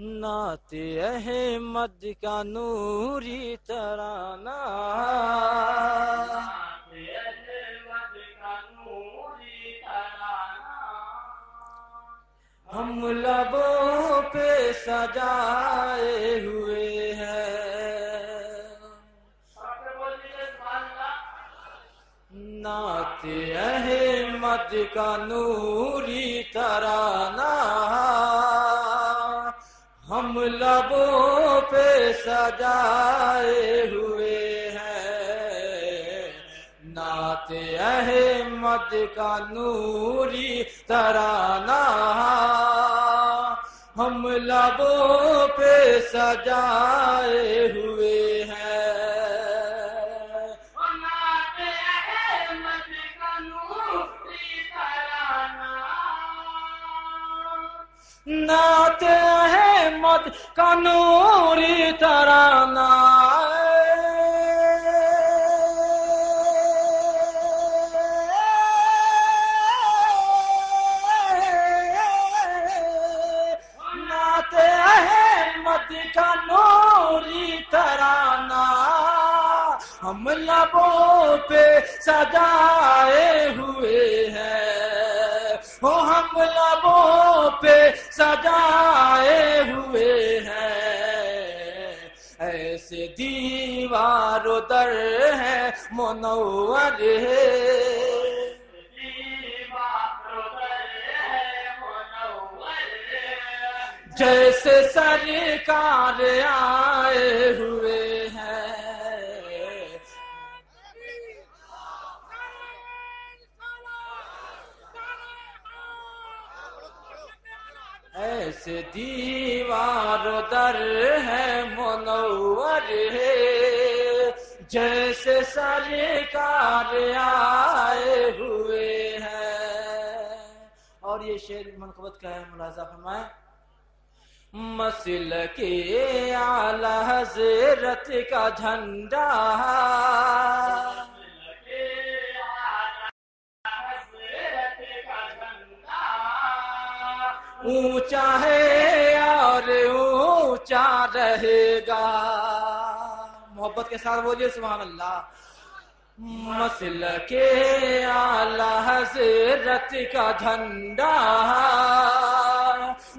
नाते अहमद का नूरी तराना। हम लबों पे सजाए हुए हैं। नाते नात अहमद का नूरी तराना। हम लबों पे सजाए हुए हैं। नात अहमद का नूरी तराना। हम लबों पे सजाए हुए हैं। नात अहमद का नूरी तराना नात अहमद का नूरी तराना हम लबों पे सजाए हुए हैं। हो लबों पे सजाए हुए हैं। ऐसे दीवारों दर है मुनव्वर है। जैसे सरकार आए हुए ऐसे दीवार दर है मनोवर है, जैसे सरकार आए हुए हैं। और ये शेर मनकबत का है, मुलाजा फरमाए, मसिल के आला हज़रत का झंडा। ऊँचा है और ऊँचा रहेगा। मोहब्बत के साथ बोलिए सुबह अल्लाह मसल के आला हज़रत का झंडा।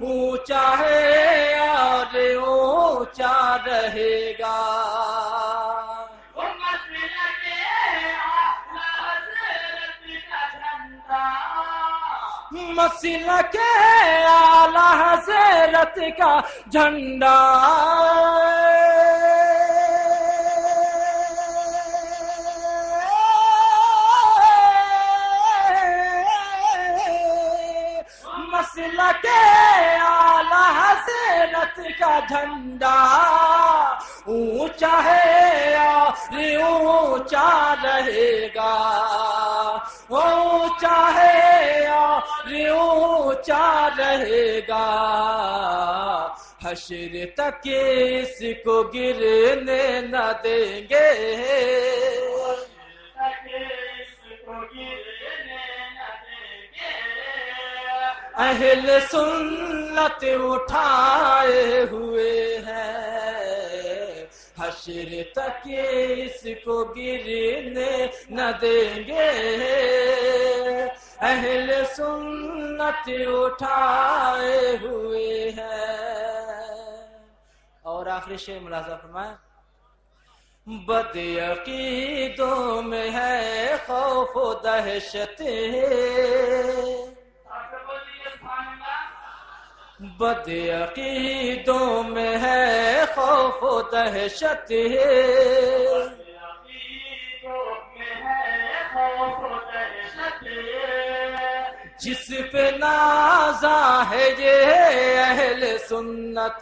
ऊँचा है और ऊँचा रहेगा। मसिल के आला हज़रत का झंडा। मसिल के आला हज़रत का झंडा। ऊँचा है ऊँचा रहेगा। ऊँचा है ऊँचा रहेगा। हशर तक इसको गिरने न देंगे। अहल सुन्नत उठाए हुए हैं। हशर तक इसको गिरने न देंगे। अहल सुन्नत उठाए हुए हैं। और आखिरी शेर मुलाजा फरमाए बदयकीदों में है खौफ दहशत। बदयकीदों में है खौफ दहशत। जिस पे नाजा है ये अहल सुन्नत।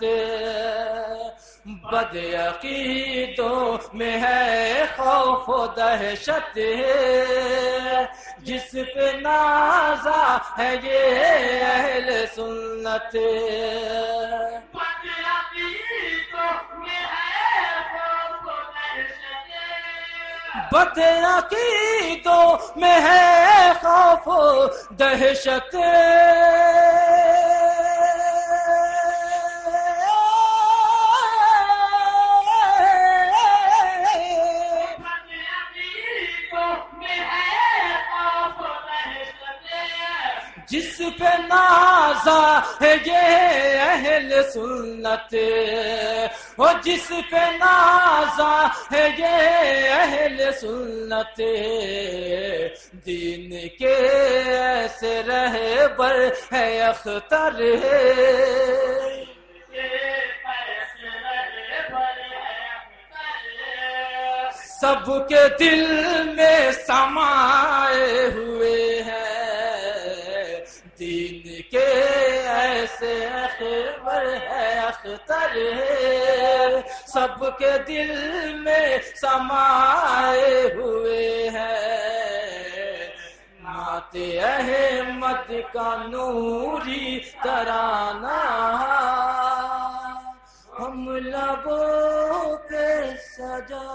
बदयकीदों में है खौफ दहशत। जिस पे नाजा है ये अहल सुन्नत। बदया की तो में है खौफ दहशत। जिस पे नाजा है ये अहल सुन्नत। वो जिस पे नाजा है ये अहल सुन्नत, दीन के ऐसे रहे बर है अख्तर है। सबके दिल में समाए हुए हैं, दीन के ऐसे अखबर है अख्तर है। सबके दिल में समाए हुए हैं। नाते अहमद का नूरी तराना। हम लबों पे सजा।